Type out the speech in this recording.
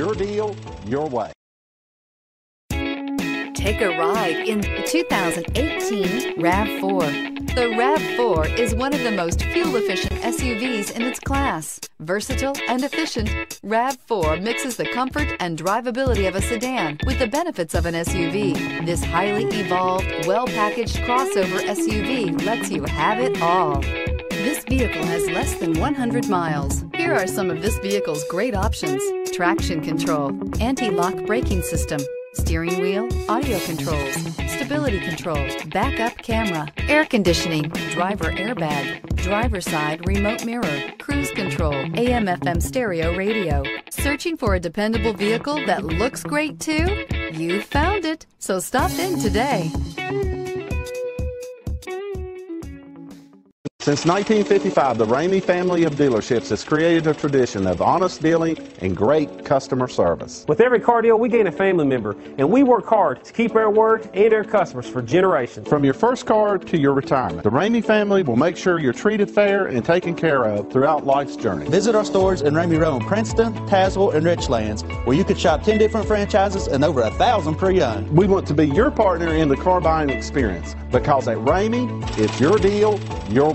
Your deal, your way. Take a ride in the 2018 RAV4. The RAV4 is one of the most fuel-efficient SUVs in its class. Versatile and efficient, RAV4 mixes the comfort and drivability of a sedan with the benefits of an SUV. This highly evolved, well-packaged crossover SUV lets you have it all. This vehicle has less than 100 miles. Here are some of this vehicle's great options. Traction control, anti-lock braking system, steering wheel, audio controls, stability control, backup camera, air conditioning, driver airbag, driver side remote mirror, cruise control, AM FM stereo radio. Searching for a dependable vehicle that looks great too? You found it, so stop in today. Since 1955, the Ramey family of dealerships has created a tradition of honest dealing and great customer service. With every car deal, we gain a family member, and we work hard to keep our word and our customers for generations. From your first car to your retirement, the Ramey family will make sure you're treated fair and taken care of throughout life's journey. Visit our stores in Ramey Road, Princeton, Tazewell, and Richlands, where you can shop 10 different franchises and over a thousand pre-owned. We want to be your partner in the car buying experience because at Ramey, it's your deal, your